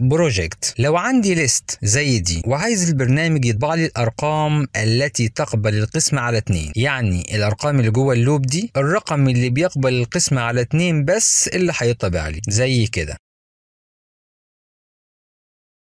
project لو عندي list زي دي وعايز البرنامج يطبع لي الأرقام التي تقبل القسمة على 2 يعني الأرقام اللي جوه ال loop دي الرقم اللي بيقبل القسمة على 2 بس اللي هيطبع لي زي كده.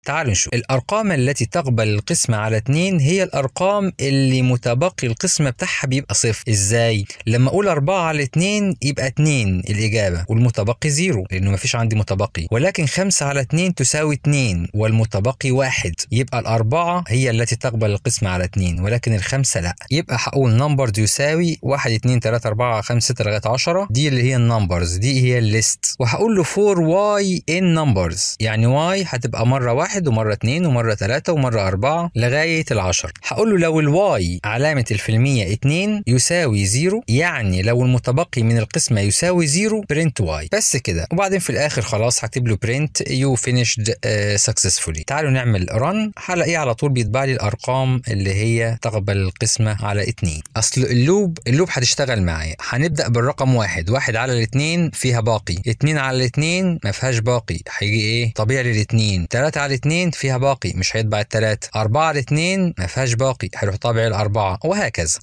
تعالوا نشوف. الأرقام التي تقبل القسمة على 2 هي الأرقام اللي متبقي القسمة بتاعها بيبقى صفر. إزاي؟ لما أقول 4 على 2 يبقى 2 الإجابة والمتبقي zero لأنه مفيش عندي متبقي. ولكن 5 على 2 تساوي 2 والمتبقي 1 يبقى الأربعة هي التي تقبل القسمة على 2 ولكن الخمسة لا. يبقى هقول numbers يساوي 1 2 3 4 5 6 لغاية 10 دي اللي هي ال numbers دي هي ال list وهقول له for y in numbers يعني y هتبقى مرة واحد واحد ومرة اتنين ومرة تلاتة ومرة أربعة لغاية العشر. هقول له لو ال y علامة الفي المية اتنين يساوي zero يعني لو المتبقي من القسمة يساوي zero print y. بس كده. وبعدين في الآخر خلاص هكتب له print you finished successfully تعالوا نعمل run هلاقيه على طول بيطبع لي الأرقام اللي هي تقبل القسمة على اتنين. أصل ال loop ال loop هتشتغل معايا. هنبدأ بالرقم واحد. واحد على الاتنين فيها باقي. اتنين على الاتنين ما فيهاش باقي. هيجي يطبع لي الاتنين. تلاتة على الاتنين فيها باقي مش هيطبع التلاتة أربعة على ما فيهاش باقي هيروح طابع الأربعة وهكذا.